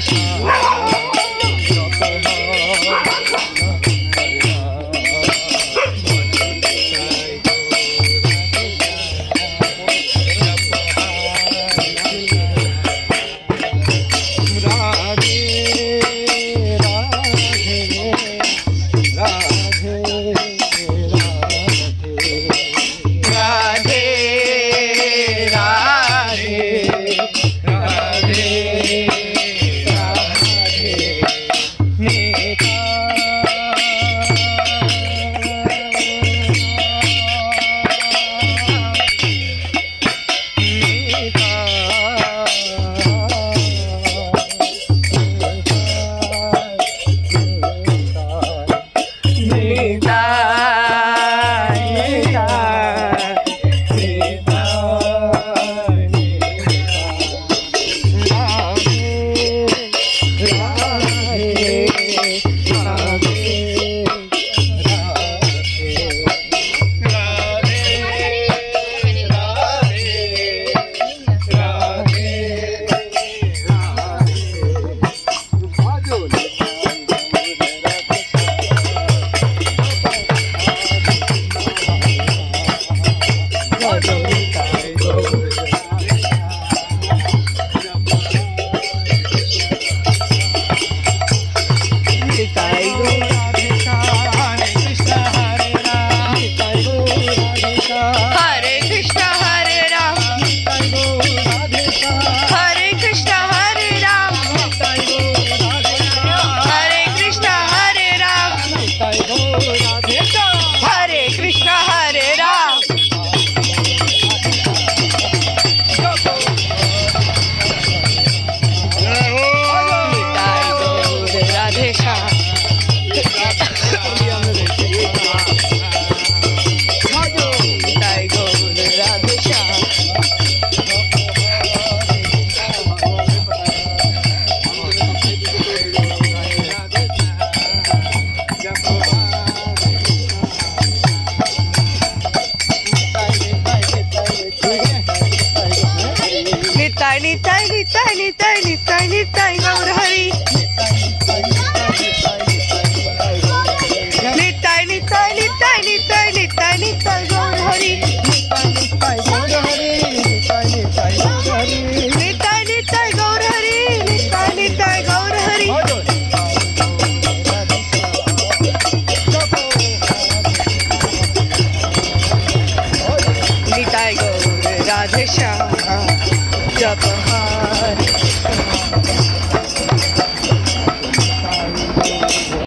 Yeah. का ताली ताली ताली ताली ताली ताली गौर हरी ताली ताली क्या बहार